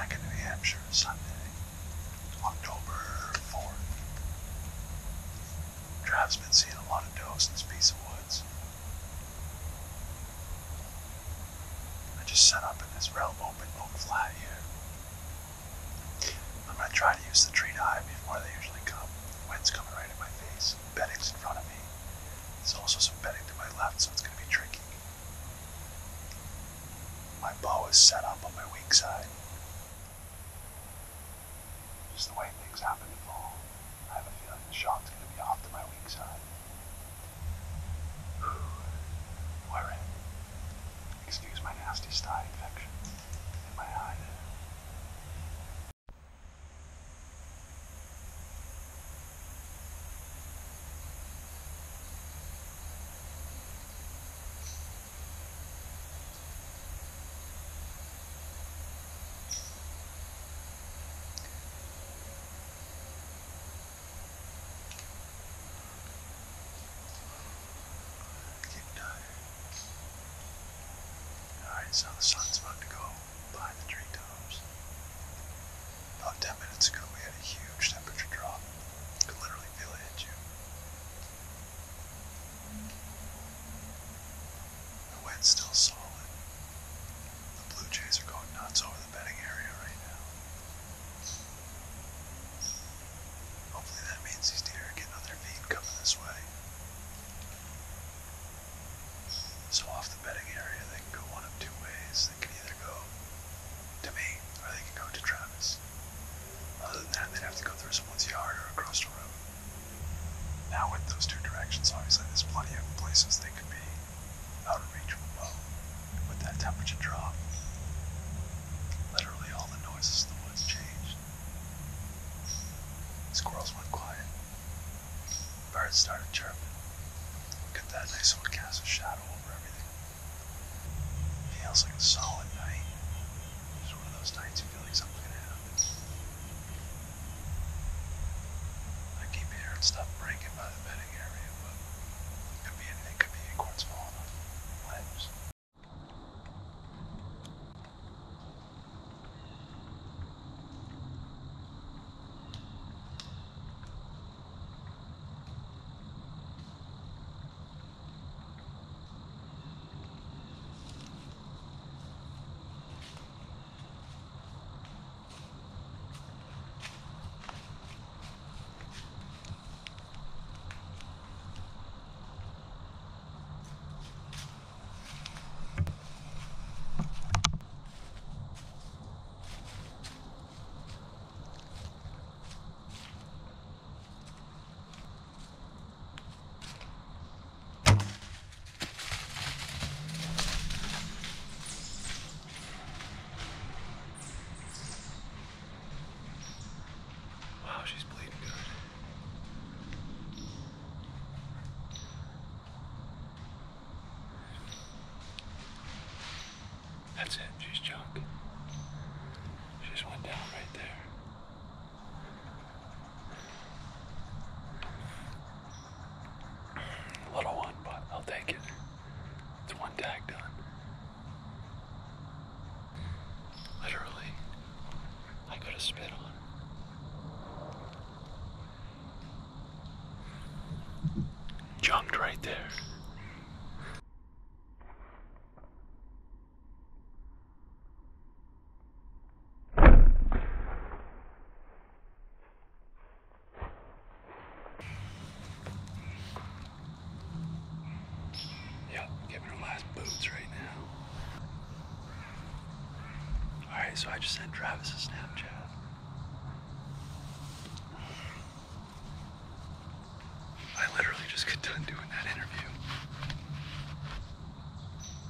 back in New Hampshire Sunday, October 4th. Trav's been seeing a lot of does in this piece of woods. I just set up in this real open oak flat here. I'm gonna try to use the tree to hide where they usually come. The Wind's coming right in my face. Bedding's in front of me. There's also some bedding to my left, so it's gonna be tricky. My bow is set up on my weak side. Just the way things happen to fall. I have a feeling the shot's gonna be off to my weak side. We're in. Excuse my nasty sty infection in my eye there. Getting tired. Alright, so the sun's about to go behind the treetops. About 10 minutes ago, we had a huge temperature drop. You could literally feel it hit you. The wind's still solid. The blue jays are going nuts over the bedding area right now. Hopefully that means these deer are getting on their feet coming this way. So off the bedding area, they can go one of two ways. They can either go to me, or they can go to Travis. Other than that, they'd have to go through someone's yard or across the road. Now with those two directions, obviously there's plenty of places they could be out of reach. With that temperature drop, literally all the noises in the woods changed. Squirrels went quiet. Birds started chirping. Look at that nice one cast a shadow over everything. Feels like a solid night. Just one of those nights you feel like something's gonna happen. I stuff breaking by the bedding area, but could be anything, could be acorns falling on limbs. Wow, she's bleeding good. That's it, she's junk. She just went down right there. Little one, but I'll take it. It's one tag done. Literally, I could have spit on. Jumped right there. Yep, giving her last boots right now. Alright, so I just sent Travis a Snapchat. I literally just got done doing that interview.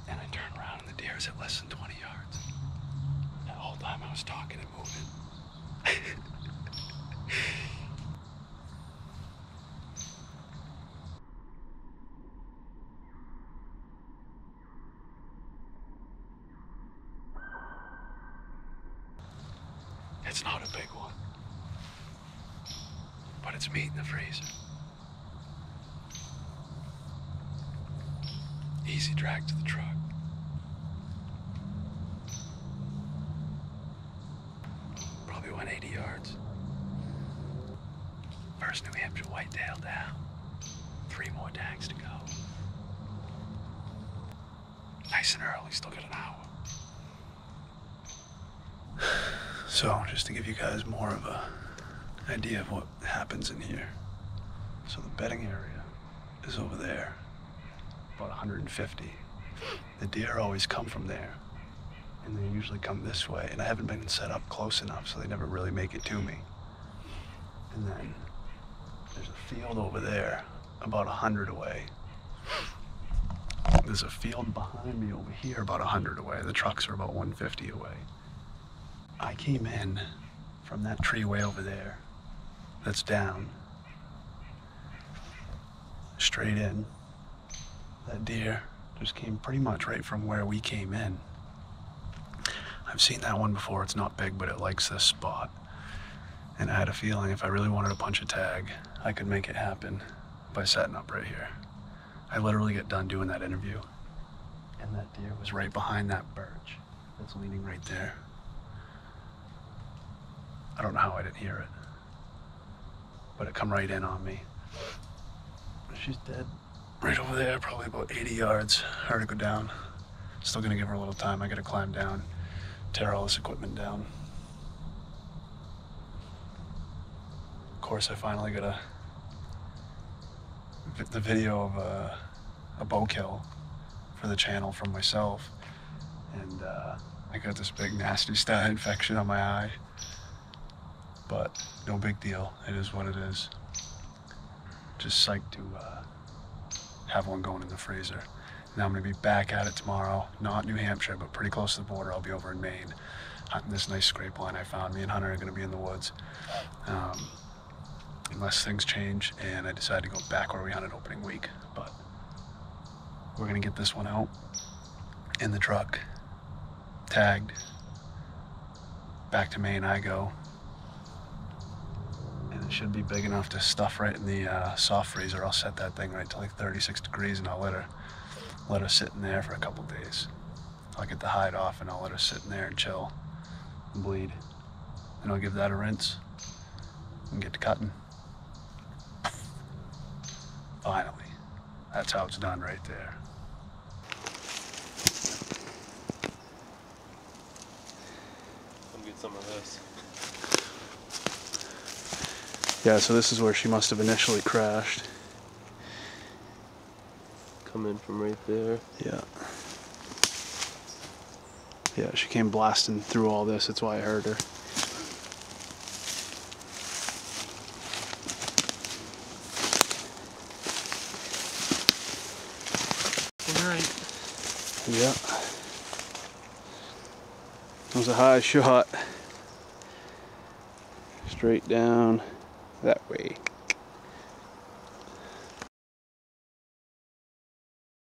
And I turned around and the deer is at less than 20 yards. That whole time I was talking and moving. It's not a big one, but it's meat in the freezer. Easy drag to the truck. yards. First New Hampshire whitetail down. Three more tags to go. Nice and early, still got an hour. So, just to give you guys more of a idea of what happens in here. So the bedding area is over there, about 150. The deer always come from there, and they usually come this way. And I haven't been set up close enough, so they never really make it to me. And then there's a field over there, about 100 away. There's a field behind me over here, about 100 away. The trucks are about 150 away. I came in from that tree way over there that's down straight in. That deer just came pretty much right from where we came in. I've seen that one before. It's not big, but it likes this spot. And I had a feeling if I really wanted to punch a tag, I could make it happen by setting up right here. I literally get done doing that interview, and that deer was right behind that birch that's leaning right there. I don't know how I didn't hear it, but it come right in on me. She's dead. Right over there, probably about 80 yards. Heard her go down. Still gonna give her a little time. I gotta climb down, tear all this equipment down. Of course, I finally got a the video of a, a bow kill for the channel from myself, and uh, I got this big nasty staph infection on my eye. But no big deal. It is what it is. Just psyched to uh, have one going in the freezer. Now I'm going to be back at it tomorrow. Not New Hampshire, but pretty close to the border. I'll be over in Maine hunting this nice scrape line I found. Me and Hunter are going to be in the woods. Um, unless things change and I decide to go back where we hunted opening week. But we're going to get this one out in the truck, tagged. Back to Maine I go. Should be big enough to stuff right in the uh, soft freezer. I'll set that thing right to like 36 degrees and I'll let her let her sit in there for a couple days. I'll get the hide off and I'll let her sit in there and chill and bleed. And I'll give that a rinse and get to cutting. Finally. That's how it's done right there. Come get some of this. Yeah, so this is where she must have initially crashed. Come in from right there. Yeah. Yeah, she came blasting through all this. That's why I heard her. Alright. Yeah. That was a high shot. Straight down that way.